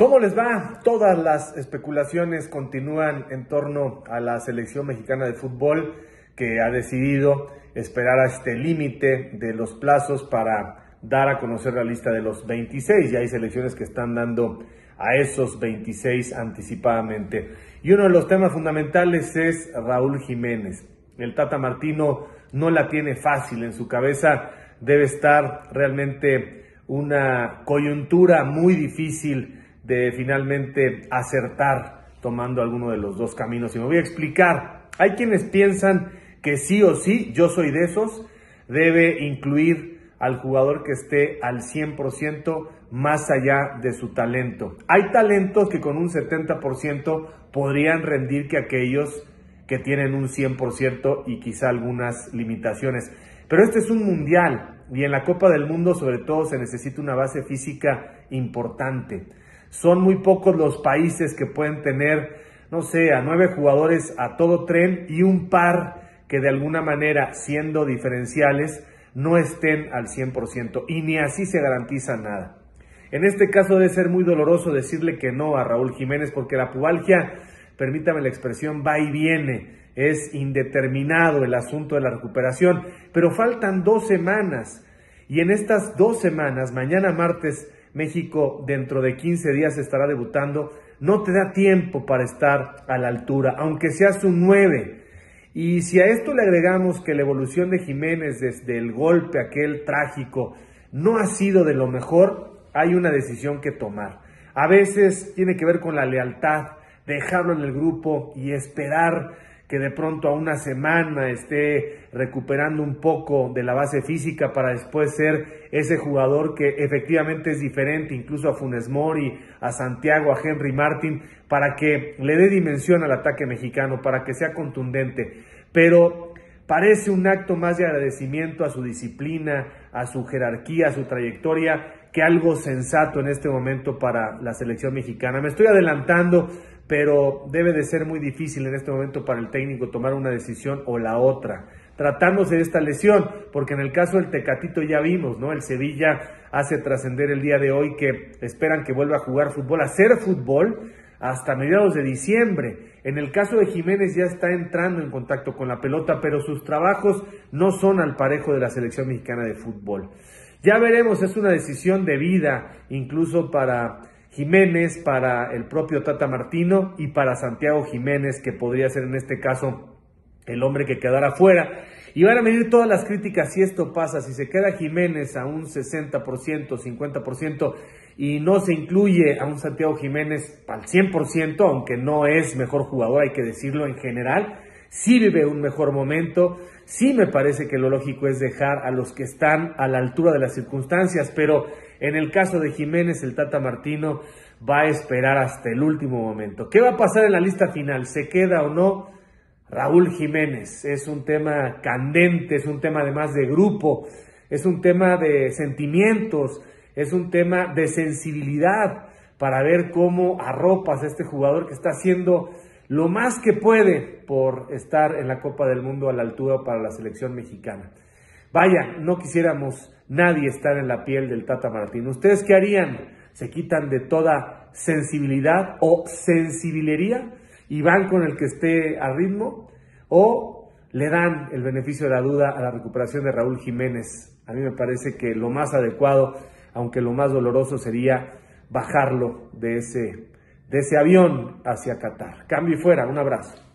¿Cómo les va? Todas las especulaciones continúan en torno a la selección mexicana de fútbol que ha decidido esperar a este límite de los plazos para dar a conocer la lista de los 26. Ya hay selecciones que están dando a esos 26 anticipadamente. Y uno de los temas fundamentales es Raúl Jiménez. El Tata Martino no la tiene fácil en su cabeza, debe estar realmente una coyuntura muy difícil de finalmente acertar tomando alguno de los dos caminos. Y me voy a explicar. Hay quienes piensan que sí o sí, yo soy de esos, debe incluir al jugador que esté al 100% más allá de su talento. Hay talentos que con un 70% podrían rendir que aquellos que tienen un 100% y quizá algunas limitaciones. Pero este es un mundial y en la Copa del Mundo sobre todo se necesita una base física importante. Son muy pocos los países que pueden tener, no sé, a nueve jugadores a todo tren y un par que de alguna manera, siendo diferenciales, no estén al 100% y ni así se garantiza nada. En este caso debe ser muy doloroso decirle que no a Raúl Jiménez porque la pubalgia, permítame la expresión, va y viene, es indeterminado el asunto de la recuperación, pero faltan dos semanas. Y en estas dos semanas, mañana martes, México dentro de 15 días estará debutando, no te da tiempo para estar a la altura, aunque seas un 9. Y si a esto le agregamos que la evolución de Jiménez desde el golpe aquel trágico no ha sido de lo mejor, hay una decisión que tomar. A veces tiene que ver con la lealtad, dejarlo en el grupo y esperar que de pronto a una semana esté recuperando un poco de la base física para después ser ese jugador que efectivamente es diferente incluso a Funes Mori, a Santiago, a Henry Martin, para que le dé dimensión al ataque mexicano, para que sea contundente. Pero parece un acto más de agradecimiento a su disciplina, a su jerarquía, a su trayectoria, que algo sensato en este momento para la selección mexicana. Me estoy adelantando, pero debe de ser muy difícil en este momento para el técnico tomar una decisión o la otra, tratándose de esta lesión, porque en el caso del Tecatito ya vimos, ¿no? El Sevilla hace trascender el día de hoy que esperan que vuelva a jugar fútbol, a hacer fútbol hasta mediados de diciembre. En el caso de Jiménez ya está entrando en contacto con la pelota, pero sus trabajos no son al parejo de la selección mexicana de fútbol. Ya veremos, es una decisión de vida, incluso para Jiménez, para el propio Tata Martino y para Santiago Jiménez, que podría ser en este caso el hombre que quedara fuera. Y van a medir todas las críticas si esto pasa, si se queda Jiménez a un 60%, 50% y no se incluye a un Santiago Jiménez al 100%, aunque no es mejor jugador, hay que decirlo en general, sí vive un mejor momento, sí me parece que lo lógico es dejar a los que están a la altura de las circunstancias, pero en el caso de Jiménez, el Tata Martino va a esperar hasta el último momento. ¿Qué va a pasar en la lista final? ¿Se queda o no? Raúl Jiménez es un tema candente, es un tema además de grupo, es un tema de sentimientos, es un tema de sensibilidad para ver cómo arropas a este jugador que está haciendo lo más que puede por estar en la Copa del Mundo a la altura para la selección mexicana. Vaya, no quisiéramos nadie estar en la piel del Tata Martino. ¿Ustedes qué harían? ¿Se quitan de toda sensibilidad o sensibilería y van con el que esté a ritmo? ¿O le dan el beneficio de la duda a la recuperación de Raúl Jiménez? A mí me parece que lo más adecuado, aunque lo más doloroso sería bajarlo de ese de ese avión hacia Qatar. Cambio y fuera, un abrazo.